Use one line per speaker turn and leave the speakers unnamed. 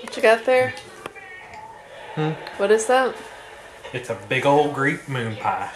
What you got there?
Hmm?
What is that?
It's a big old Greek moon pie.